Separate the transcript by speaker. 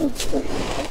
Speaker 1: ハハハハ。